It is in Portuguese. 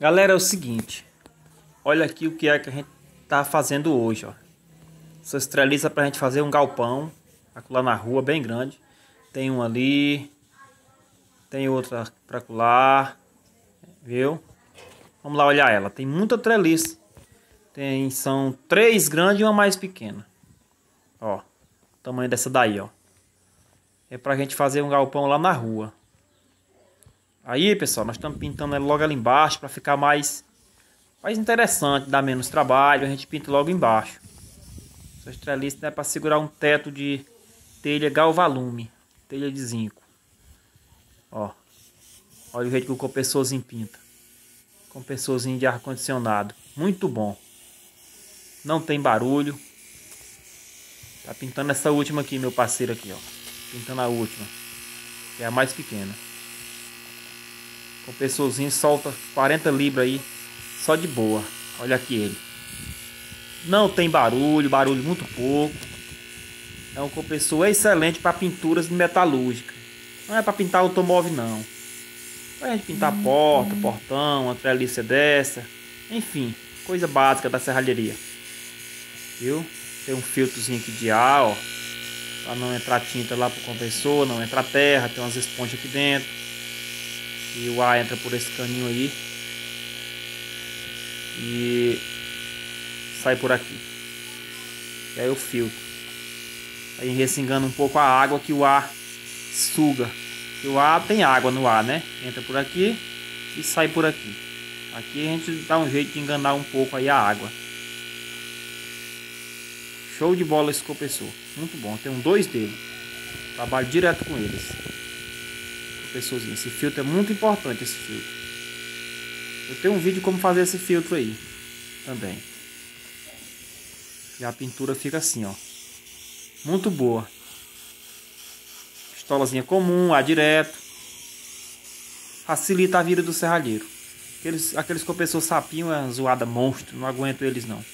Galera, é o seguinte. Olha aqui o que é que a gente tá fazendo hoje, ó. Essa estreliça pra gente fazer um galpão. Lá na rua, bem grande. Tem um ali. Tem outra pra lá. Viu? Vamos lá olhar ela. Tem muita treliça. Tem, são três grandes e uma mais pequena. Ó. Tamanho dessa daí, ó. É pra gente fazer um galpão lá na rua. Aí, pessoal, nós estamos pintando ela logo ali embaixo para ficar mais, mais interessante, dar menos trabalho. A gente pinta logo embaixo. Essa treliça é para segurar um teto de telha galvalume, telha de zinco. Ó, olha o jeito que o compressorzinho pinta. Compressorzinho de ar-condicionado. Muito bom. Não tem barulho. Tá pintando essa última aqui, meu parceiro aqui, ó. Pintando a última. Que é a mais pequena. O pessoalzinho solta 40 libras aí, só de boa. Olha aqui ele. Não tem barulho, barulho muito pouco. É um compressor excelente para pinturas metalúrgicas. Não é para pintar automóvel não. Para gente pintar porta, portão, uma treliça dessa. Enfim, coisa básica da serralheria. Viu? Tem um filtrozinho aqui de ar, ó. Para não entrar tinta lá pro compressor, não entrar terra, tem umas esponjas aqui dentro. E o ar entra por esse caninho aí. E sai por aqui. E aí eu filtro. Aí ressingando um pouco a água que o ar suga. E o ar tem água no ar, né? Entra por aqui e sai por aqui. Aqui a gente dá um jeito de enganar um pouco aí a água. Show de bola esse compressor. Muito bom. Tem um dois dele. Trabalho direto com eles pessoazinho. Esse filtro é muito importante, esse filtro. Eu tenho um vídeo como fazer esse filtro aí. Também. E a pintura fica assim, ó. Muito boa. Pistolazinha comum, ar direto. Facilita a vida do serralheiro. Aqueles, aqueles compressores sapinho é zoada monstro. Não aguento eles não.